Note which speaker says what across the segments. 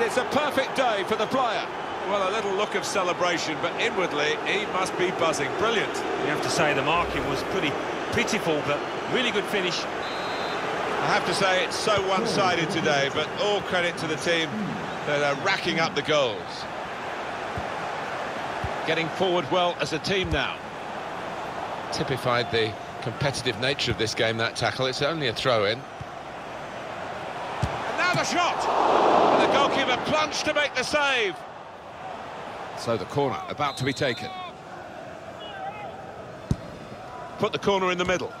Speaker 1: And it's a perfect day for the player. Well, a little look of celebration, but inwardly, he must be buzzing. Brilliant.
Speaker 2: You have to say the marking was pretty pitiful, but really good finish.
Speaker 1: I have to say it's so one-sided today, but all credit to the team that are racking up the goals. Getting forward well as a team now.
Speaker 3: Typified the competitive nature of this game, that tackle. It's only a throw-in.
Speaker 1: And now shot! And the goalkeeper plunged to make the save. So the corner about to be taken. Put the corner in the middle.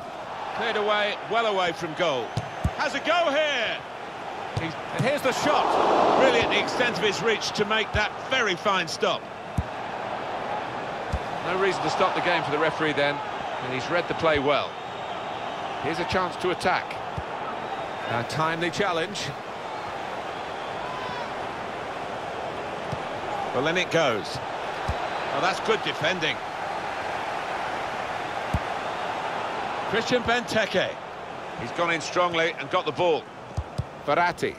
Speaker 1: Cleared away, well away from goal. Has a go here! He's, and here's the shot. Really at the extent of his reach to make that very fine stop. No reason to stop the game for the referee then, and he's read the play well. Here's a chance to attack. A timely challenge. Well, then it goes. Oh, that's good defending. Christian Benteke. He's gone in strongly and got the ball. Verratti.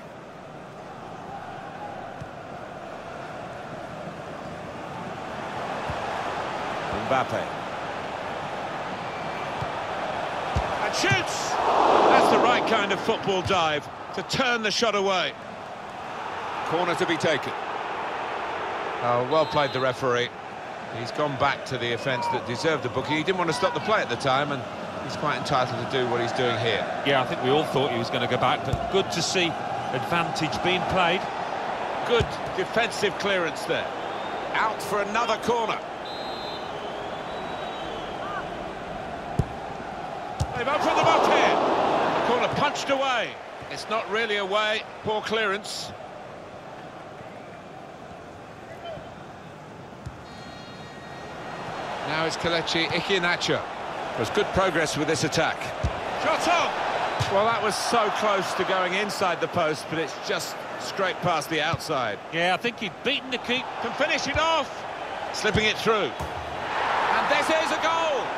Speaker 1: Mbappe. And shoots! That's the right kind of football dive to turn the shot away. Corner to be taken. Oh, well played the referee. He's gone back to the offence that deserved the booking. He didn't want to stop the play at the time, and he's quite entitled to do what he's doing here.
Speaker 2: Yeah, I think we all thought he was going to go back, but good to see advantage being played.
Speaker 1: Good defensive clearance there. Out for another corner. They've opened them up here. The corner punched away. It's not really away. Poor clearance. Now it's Kelechi Iheanacho. There's good progress with this attack. Shot on! Well, that was so close to going inside the post, but it's just straight past the outside.
Speaker 2: Yeah, I think he'd beaten the keep.
Speaker 1: Can finish it off. Slipping it through. And this is a goal!